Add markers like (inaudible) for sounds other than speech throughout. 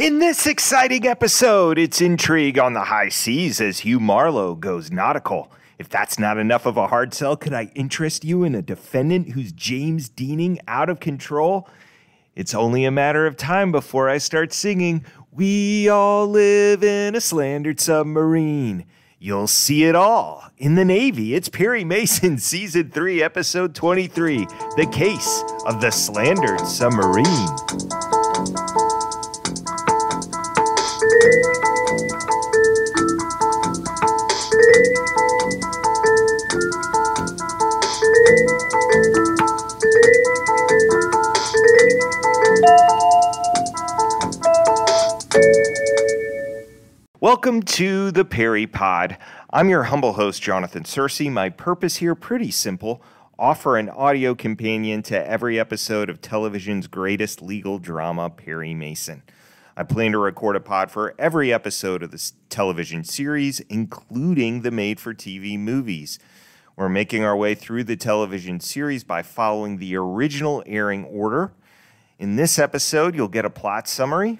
In this exciting episode, it's intrigue on the high seas as Hugh Marlowe goes nautical. If that's not enough of a hard sell, could I interest you in a defendant who's James Deaning out of control? It's only a matter of time before I start singing, We all live in a slandered submarine. You'll see it all in the Navy. It's Perry Mason, (laughs) Season 3, Episode 23 The Case of the Slandered Submarine. Welcome to the Perry Pod. I'm your humble host, Jonathan Searcy. My purpose here, pretty simple offer an audio companion to every episode of television's greatest legal drama, Perry Mason. I plan to record a pod for every episode of this television series, including the made for TV movies. We're making our way through the television series by following the original airing order. In this episode, you'll get a plot summary,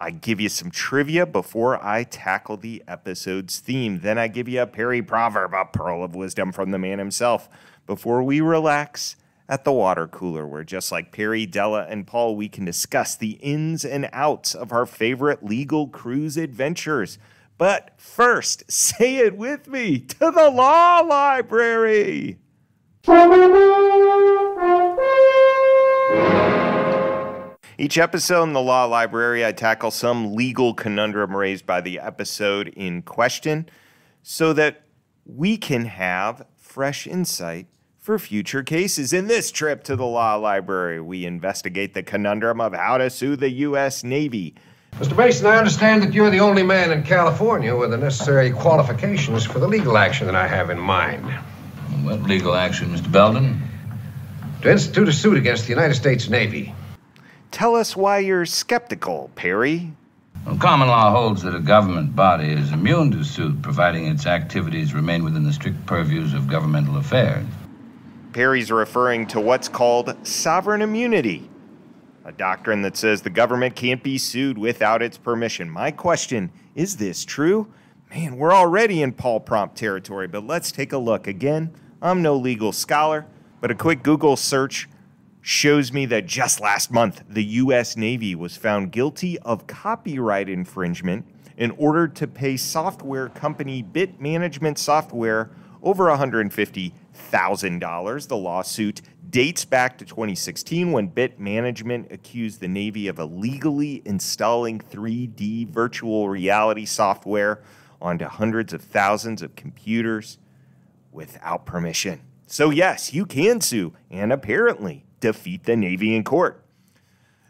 I give you some trivia before I tackle the episode's theme. Then I give you a Perry proverb, a pearl of wisdom from the man himself, before we relax at the water cooler, where just like Perry, Della, and Paul, we can discuss the ins and outs of our favorite legal cruise adventures. But first, (laughs) say it with me to the law library. (laughs) Each episode in the Law Library, I tackle some legal conundrum raised by the episode in question so that we can have fresh insight for future cases. In this trip to the Law Library, we investigate the conundrum of how to sue the U.S. Navy. Mr. Mason, I understand that you're the only man in California with the necessary qualifications for the legal action that I have in mind. What legal action, Mr. Belden? To institute a suit against the United States Navy. Tell us why you're skeptical, Perry. Well, common law holds that a government body is immune to suit, providing its activities remain within the strict purviews of governmental affairs. Perry's referring to what's called sovereign immunity, a doctrine that says the government can't be sued without its permission. My question is this true? Man, we're already in Paul Prompt territory, but let's take a look. Again, I'm no legal scholar, but a quick Google search shows me that just last month, the U.S. Navy was found guilty of copyright infringement in order to pay software company Bit Management Software over $150,000. The lawsuit dates back to 2016 when Bit Management accused the Navy of illegally installing 3D virtual reality software onto hundreds of thousands of computers without permission. So, yes, you can sue, and apparently defeat the Navy in court.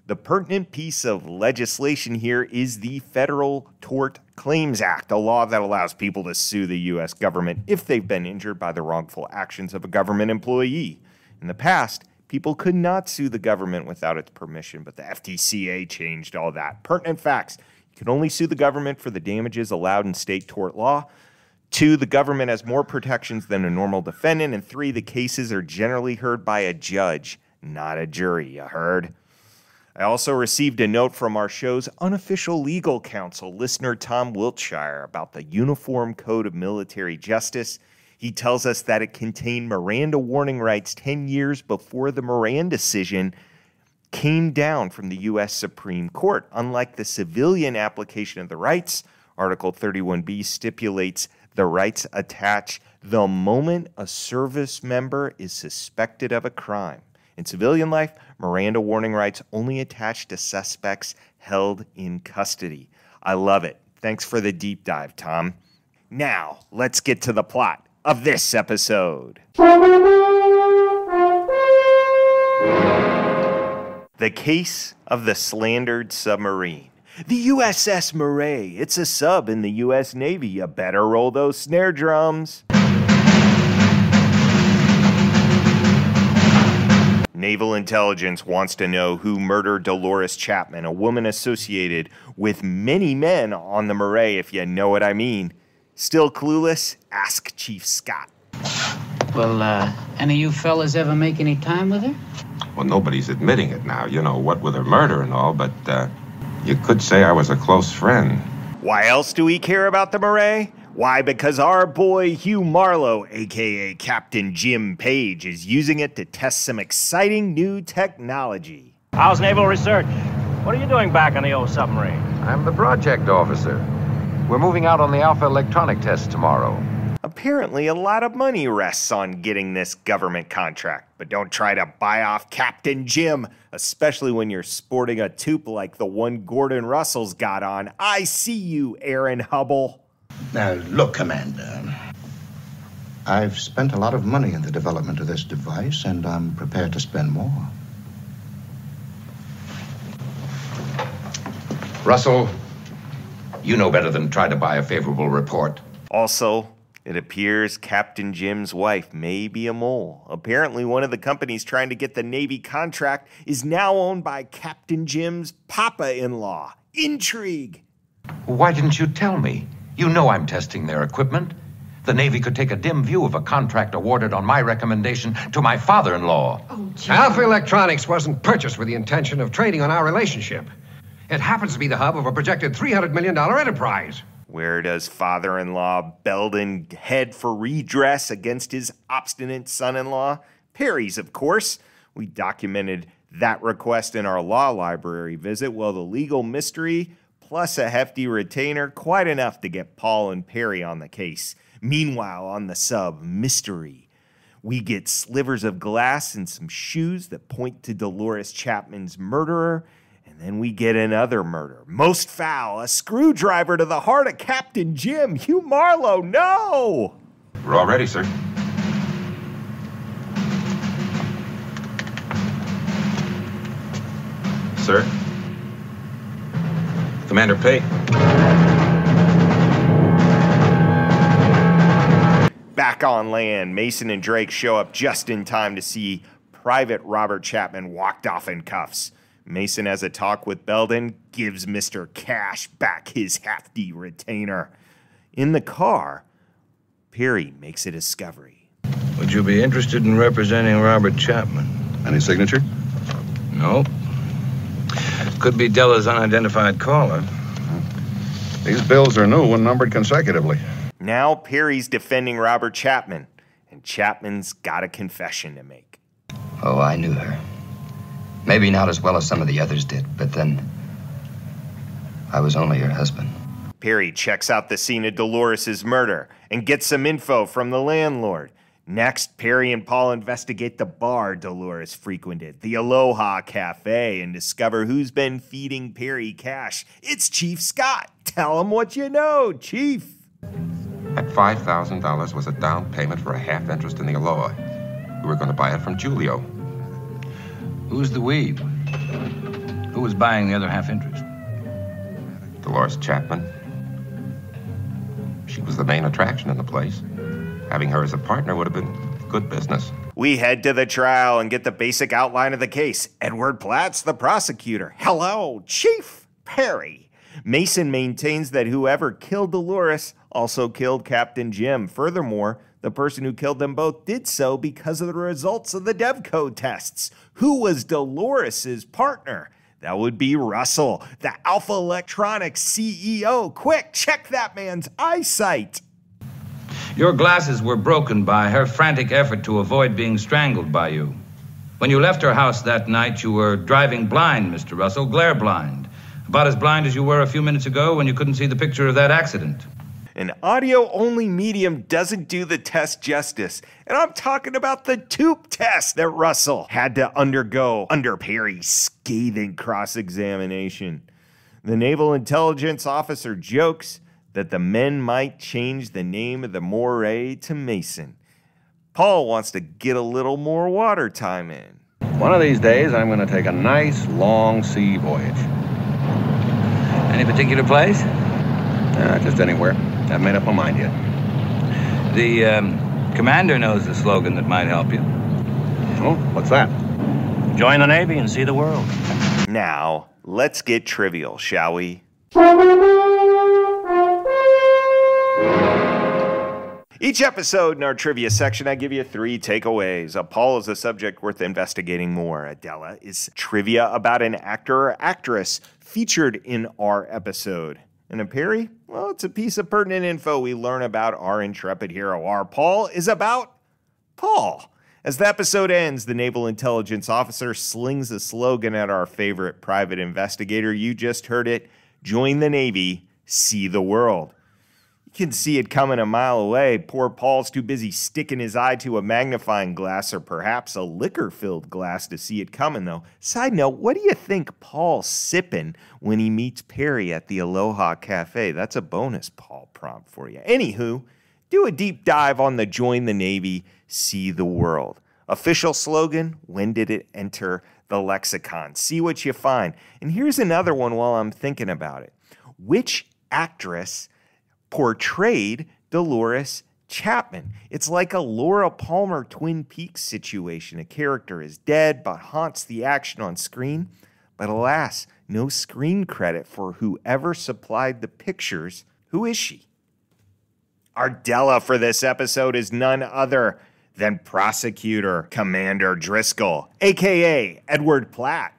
The pertinent piece of legislation here is the Federal Tort Claims Act, a law that allows people to sue the U.S. government if they've been injured by the wrongful actions of a government employee. In the past, people could not sue the government without its permission, but the FTCA changed all that. Pertinent facts you can only sue the government for the damages allowed in state tort law. Two, the government has more protections than a normal defendant. And three, the cases are generally heard by a judge not a jury, you heard? I also received a note from our show's unofficial legal counsel, listener Tom Wiltshire, about the Uniform Code of Military Justice. He tells us that it contained Miranda warning rights 10 years before the Miranda decision came down from the U.S. Supreme Court. Unlike the civilian application of the rights, Article 31B stipulates the rights attach the moment a service member is suspected of a crime. In civilian life, Miranda warning rights only attach to suspects held in custody. I love it. Thanks for the deep dive, Tom. Now, let's get to the plot of this episode. The case of the slandered submarine. The USS Moray. It's a sub in the US Navy. You better roll those snare drums. Naval intelligence wants to know who murdered Dolores Chapman, a woman associated with many men on the Moray, if you know what I mean. Still clueless? Ask Chief Scott. Well, uh, any of you fellas ever make any time with her? Well, nobody's admitting it now, you know, what with her murder and all, but, uh, You could say I was a close friend. Why else do we care about the Moray? Why, because our boy Hugh Marlowe, aka Captain Jim Page, is using it to test some exciting new technology. How's naval research? What are you doing back on the old submarine? I'm the project officer. We're moving out on the Alpha electronic test tomorrow. Apparently, a lot of money rests on getting this government contract, but don't try to buy off Captain Jim, especially when you're sporting a tube like the one Gordon Russell's got on. I see you, Aaron Hubble. Now, look, Commander. I've spent a lot of money in the development of this device, and I'm prepared to spend more. Russell, you know better than try to buy a favorable report. Also, it appears Captain Jim's wife may be a mole. Apparently, one of the companies trying to get the Navy contract is now owned by Captain Jim's papa in law. Intrigue! Why didn't you tell me? You know I'm testing their equipment. The Navy could take a dim view of a contract awarded on my recommendation to my father in law. Oh, Alpha Electronics wasn't purchased with the intention of trading on our relationship. It happens to be the hub of a projected $300 million enterprise. Where does father in law Belden head for redress against his obstinate son in law? Perry's, of course. We documented that request in our law library visit. Well, the legal mystery plus a hefty retainer, quite enough to get Paul and Perry on the case. Meanwhile, on the sub, mystery. We get slivers of glass and some shoes that point to Dolores Chapman's murderer. And then we get another murder. Most foul, a screwdriver to the heart of Captain Jim. Hugh Marlowe, no! We're all ready, sir. Sir? Commander Pate. Back on land, Mason and Drake show up just in time to see Private Robert Chapman walked off in cuffs. Mason has a talk with Belden, gives Mr. Cash back his hefty retainer. In the car, Perry makes a discovery. Would you be interested in representing Robert Chapman? Any signature? No. Could be Della's unidentified caller. These bills are new and numbered consecutively. Now Perry's defending Robert Chapman, and Chapman's got a confession to make. Oh, I knew her. Maybe not as well as some of the others did, but then I was only her husband. Perry checks out the scene of Dolores' murder and gets some info from the landlord. Next, Perry and Paul investigate the bar Dolores frequented, the Aloha Cafe, and discover who's been feeding Perry cash. It's Chief Scott. Tell him what you know, Chief. That $5,000 was a down payment for a half interest in the Aloha. We were going to buy it from Julio. Who's the we? Who was buying the other half interest? Dolores Chapman. She was the main attraction in the place. Having her as a partner would have been good business. We head to the trial and get the basic outline of the case. Edward Platt's, the prosecutor. Hello, Chief Perry. Mason maintains that whoever killed Dolores also killed Captain Jim. Furthermore, the person who killed them both did so because of the results of the DevCo tests. Who was Dolores's partner? That would be Russell, the Alpha Electronics CEO. Quick, check that man's eyesight. Your glasses were broken by her frantic effort to avoid being strangled by you. When you left her house that night, you were driving blind, Mr. Russell, glare blind. About as blind as you were a few minutes ago when you couldn't see the picture of that accident. An audio only medium doesn't do the test justice. And I'm talking about the tube test that Russell had to undergo under Perry's scathing cross examination. The naval intelligence officer jokes that the men might change the name of the moray to Mason. Paul wants to get a little more water time in. One of these days, I'm going to take a nice long sea voyage. Any particular place? Uh, just anywhere. I haven't made up my mind yet. The um, commander knows the slogan that might help you. Oh, what's that? Join the Navy and see the world. Now, let's get trivial, shall we? Each episode in our trivia section, I give you three takeaways. A Paul is a subject worth investigating more. Adela is trivia about an actor or actress featured in our episode. And a Perry, well, it's a piece of pertinent info we learn about our intrepid hero. Our Paul is about Paul. As the episode ends, the naval intelligence officer slings a slogan at our favorite private investigator. You just heard it join the Navy, see the world. You can see it coming a mile away. Poor Paul's too busy sticking his eye to a magnifying glass or perhaps a liquor filled glass to see it coming, though. Side note, what do you think Paul's sipping when he meets Perry at the Aloha Cafe? That's a bonus Paul prompt for you. Anywho, do a deep dive on the Join the Navy, See the World. Official slogan When did it enter the lexicon? See what you find. And here's another one while I'm thinking about it. Which actress portrayed Dolores Chapman. It's like a Laura Palmer Twin Peaks situation. A character is dead but haunts the action on screen. But alas, no screen credit for whoever supplied the pictures. Who is she? Our Della for this episode is none other than Prosecutor Commander Driscoll, aka Edward Platt.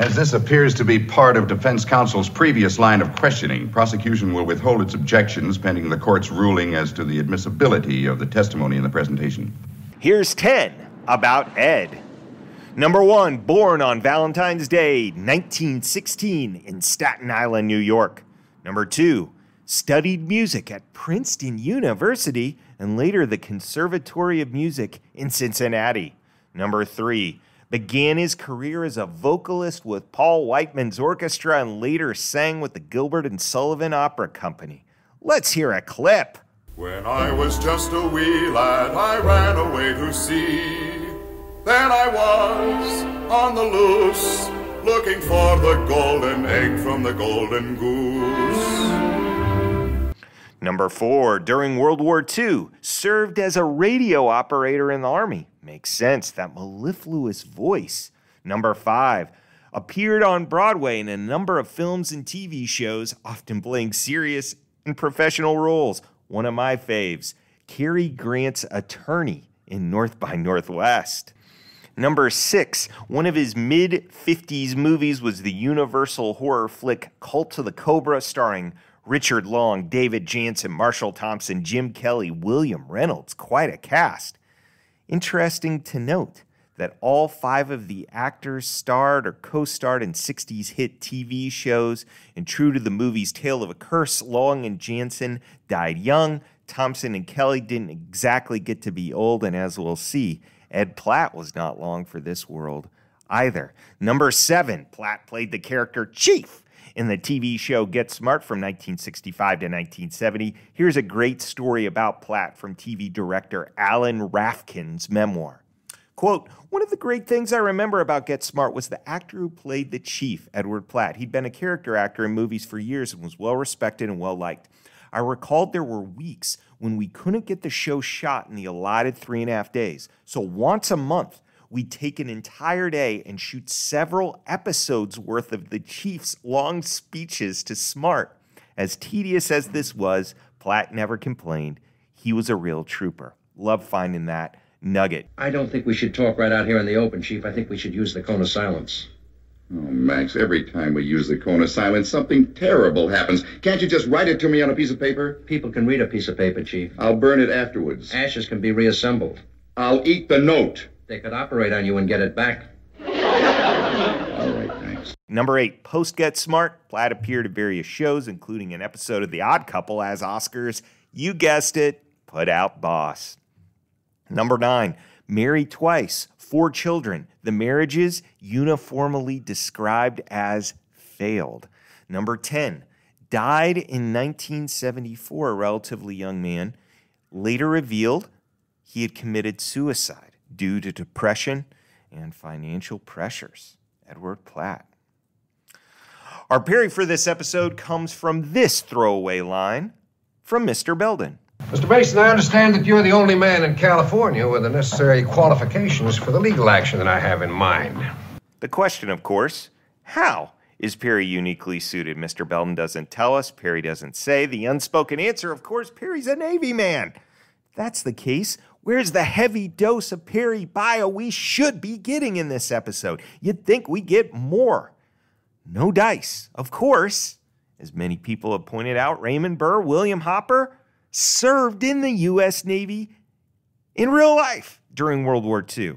As this appears to be part of defense counsel's previous line of questioning, prosecution will withhold its objections pending the court's ruling as to the admissibility of the testimony in the presentation. Here's 10 about Ed. Number one, born on Valentine's Day, 1916, in Staten Island, New York. Number two, studied music at Princeton University and later the Conservatory of Music in Cincinnati. Number three, began his career as a vocalist with Paul Whiteman's orchestra and later sang with the Gilbert and Sullivan Opera Company. Let's hear a clip. When I was just a wee lad, I ran away to sea. Then I was on the loose, looking for the golden egg from the golden goose. Number four, during World War II, served as a radio operator in the Army. Makes sense, that mellifluous voice. Number five, appeared on Broadway in a number of films and TV shows, often playing serious and professional roles. One of my faves, Cary Grant's attorney in North by Northwest. Number six, one of his mid 50s movies was the universal horror flick Cult of the Cobra, starring Richard Long, David Janssen, Marshall Thompson, Jim Kelly, William Reynolds. Quite a cast. Interesting to note that all five of the actors starred or co starred in 60s hit TV shows, and true to the movie's tale of a curse, Long and Janssen died young. Thompson and Kelly didn't exactly get to be old, and as we'll see, Ed Platt was not long for this world either. Number seven, Platt played the character Chief in the TV show Get Smart from 1965 to 1970. Here's a great story about Platt from TV director Alan Rafkin's memoir. Quote, one of the great things I remember about Get Smart was the actor who played the chief, Edward Platt. He'd been a character actor in movies for years and was well respected and well liked. I recalled there were weeks when we couldn't get the show shot in the allotted three and a half days. So once a month, we'd take an entire day and shoot several episodes worth of the Chief's long speeches to Smart. As tedious as this was, Platt never complained. He was a real trooper. Love finding that nugget. I don't think we should talk right out here in the open, Chief. I think we should use the cone of silence. Oh, Max, every time we use the cone of silence, something terrible happens. Can't you just write it to me on a piece of paper? People can read a piece of paper, Chief. I'll burn it afterwards. Ashes can be reassembled. I'll eat the note. They could operate on you and get it back. (laughs) All right, thanks. Number eight, post Get Smart. Platt appeared at various shows, including an episode of The Odd Couple as Oscars. You guessed it, put out boss. Number nine, married twice, four children. The marriages uniformly described as failed. Number 10, died in 1974, a relatively young man. Later revealed he had committed suicide due to depression and financial pressures. Edward Platt. Our Perry for this episode comes from this throwaway line from Mr. Belden. Mr. Mason, I understand that you're the only man in California with the necessary qualifications for the legal action that I have in mind. The question, of course, how Is Perry uniquely suited? Mr. Belden doesn't tell us. Perry doesn't say. The unspoken answer, of course, Perry's a Navy man. If that's the case. Where's the heavy dose of Perry bio we should be getting in this episode? You'd think we get more. No dice, of course. As many people have pointed out, Raymond Burr, William Hopper served in the U.S. Navy in real life during World War II.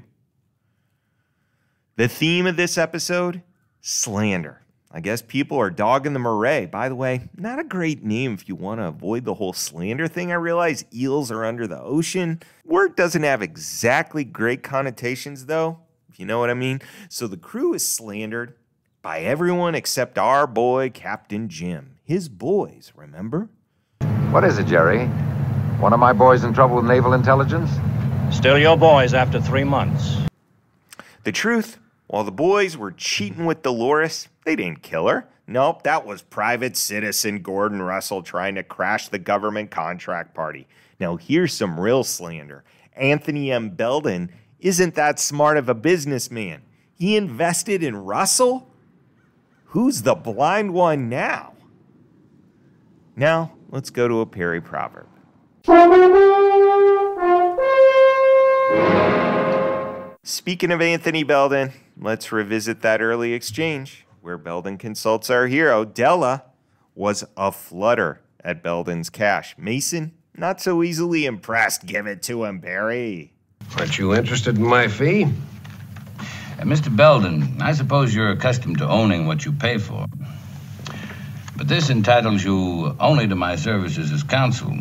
The theme of this episode slander. I guess people are dogging the Moray. By the way, not a great name if you want to avoid the whole slander thing. I realize eels are under the ocean. Word doesn't have exactly great connotations, though, if you know what I mean. So the crew is slandered by everyone except our boy, Captain Jim. His boys, remember? What is it, Jerry? One of my boys in trouble with naval intelligence? Still your boys after three months. The truth, while the boys were mm-hmm. cheating with Dolores, they didn't kill her. Nope, that was private citizen Gordon Russell trying to crash the government contract party. Now, here's some real slander. Anthony M. Belden isn't that smart of a businessman. He invested in Russell? Who's the blind one now? Now, let's go to a Perry proverb. (laughs) Speaking of Anthony Belden, let's revisit that early exchange where Belden consults our hero. Della was a flutter at Belden's cash. Mason, not so easily impressed. Give it to him, Barry. Aren't you interested in my fee? Uh, Mr. Belden, I suppose you're accustomed to owning what you pay for. But this entitles you only to my services as counsel.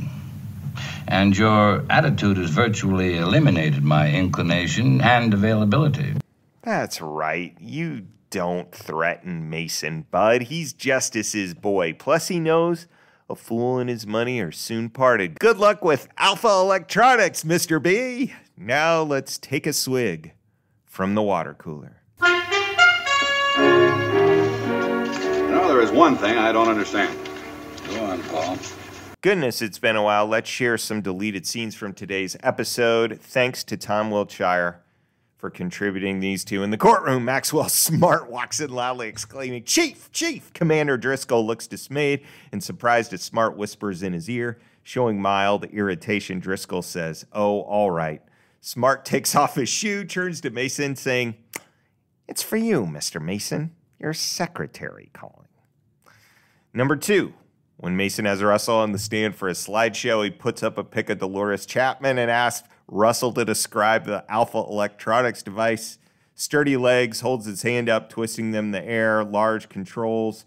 And your attitude has virtually eliminated my inclination and availability. That's right. You don't threaten Mason, Bud. He's Justice's boy. Plus, he knows a fool and his money are soon parted. Good luck with Alpha Electronics, Mr. B. Now let's take a swig from the water cooler. You know, there is one thing I don't understand. Go on, Paul. Goodness, it's been a while. Let's share some deleted scenes from today's episode. Thanks to Tom Wiltshire for contributing these two. In the courtroom, Maxwell Smart walks in loudly, exclaiming, Chief, Chief! Commander Driscoll looks dismayed and surprised as Smart whispers in his ear. Showing mild irritation, Driscoll says, Oh, all right. Smart takes (laughs) off his shoe, turns to Mason, saying, It's for you, Mr. Mason. Your secretary calling. Number two, when Mason has Russell on the stand for a slideshow, he puts up a pic of Dolores Chapman and asks Russell to describe the Alpha Electronics device. Sturdy legs, holds his hand up, twisting them in the air, large controls.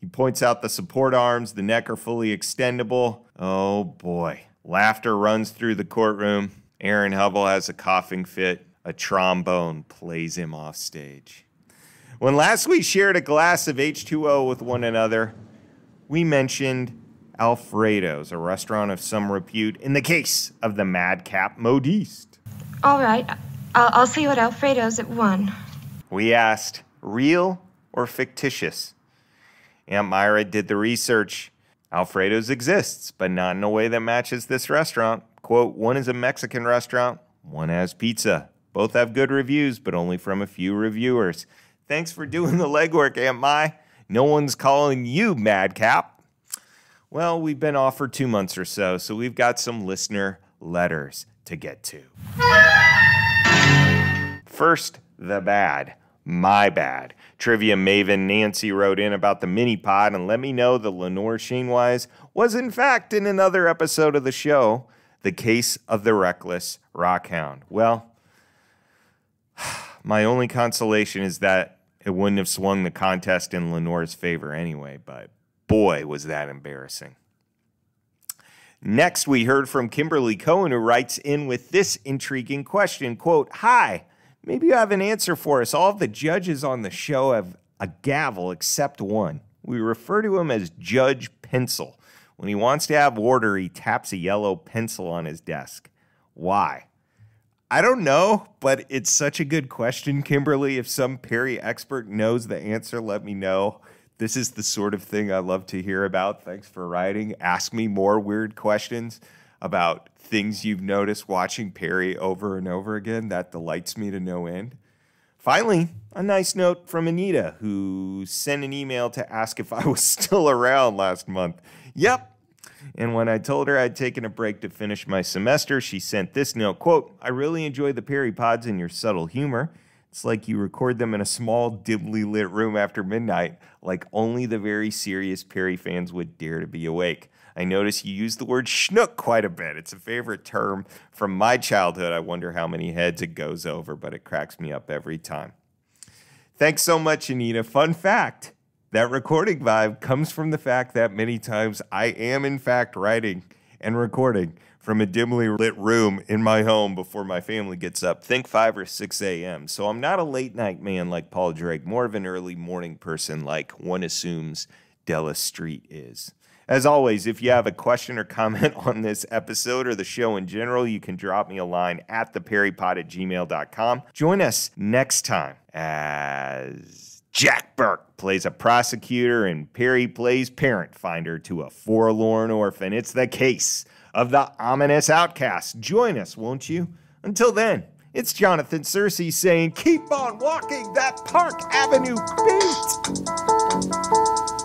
He points out the support arms, the neck are fully extendable. Oh boy. Laughter runs through the courtroom. Aaron Hubble has a coughing fit. A trombone plays him off stage. When last we shared a glass of H2O with one another, we mentioned Alfredo's, a restaurant of some repute, in the case of the madcap Modiste. All right. I'll, I'll see you at Alfredo's at 1. We asked, real or fictitious? Aunt Myra did the research. Alfredo's exists, but not in a way that matches this restaurant. Quote, one is a Mexican restaurant, one has pizza. Both have good reviews, but only from a few reviewers. Thanks for doing the legwork, Aunt My. No one's calling you madcap. Well, we've been off for two months or so, so we've got some listener letters to get to. First, the bad. My bad. Trivia maven Nancy wrote in about the mini pod and let me know that Lenore Shanewise was in fact in another episode of the show, The Case of the Reckless Rockhound. Well, (sighs) my only consolation is that it wouldn't have swung the contest in Lenore's favor anyway, but boy, was that embarrassing. Next, we heard from Kimberly Cohen, who writes in with this intriguing question quote, Hi, maybe you have an answer for us. All the judges on the show have a gavel except one. We refer to him as Judge Pencil. When he wants to have order, he taps a yellow pencil on his desk. Why? I don't know, but it's such a good question, Kimberly. If some Perry expert knows the answer, let me know. This is the sort of thing I love to hear about. Thanks for writing. Ask me more weird questions about things you've noticed watching Perry over and over again. That delights me to no end. Finally, a nice note from Anita, who sent an email to ask if I was (laughs) still around last month. Yep. And when I told her I'd taken a break to finish my semester, she sent this note quote, I really enjoy the Perry Pods and your subtle humor. It's like you record them in a small, dimly lit room after midnight, like only the very serious Perry fans would dare to be awake. I notice you use the word schnook quite a bit. It's a favorite term from my childhood. I wonder how many heads it goes over, but it cracks me up every time. Thanks so much, Anita. Fun fact that recording vibe comes from the fact that many times I am, in fact, writing and recording from a dimly lit room in my home before my family gets up. Think 5 or 6 a.m. So I'm not a late night man like Paul Drake, more of an early morning person like one assumes Della Street is. As always, if you have a question or comment (laughs) on this episode or the show in general, you can drop me a line at theperrypod at gmail.com. Join us next time as Jack Burke plays a prosecutor and Perry plays parent finder to a forlorn orphan. It's the case of the ominous outcast. Join us, won't you? Until then, it's Jonathan Searcy saying, keep on walking that Park Avenue beat.